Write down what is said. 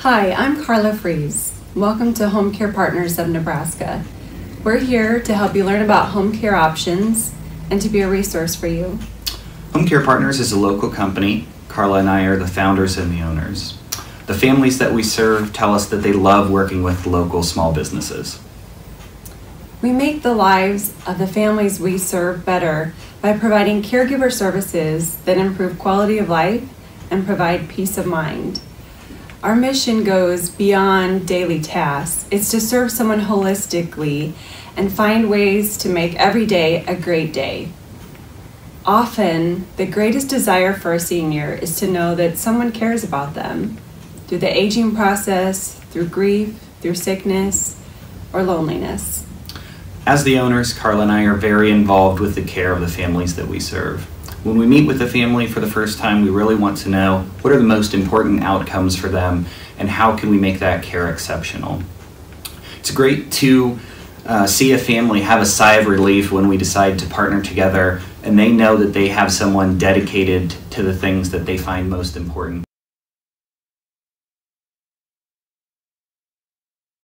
Hi, I'm Karla Frese. Welcome to Home Care Partners of Nebraska. We're here to help you learn about home care options and to be a resource for you. Home Care Partners is a local company. Carla and I are the founders and the owners. The families that we serve tell us that they love working with local small businesses. We make the lives of the families we serve better by providing caregiver services that improve quality of life and provide peace of mind. Our mission goes beyond daily tasks. It's to serve someone holistically and find ways to make every day a great day. Often, the greatest desire for a senior is to know that someone cares about them through the aging process, through grief, through sickness, or loneliness. As the owners, Karla and I are very involved with the care of the families that we serve. When we meet with a family for the first time, we really want to know what are the most important outcomes for them and how can we make that care exceptional. It's great to uh, see a family have a sigh of relief when we decide to partner together and they know that they have someone dedicated to the things that they find most important.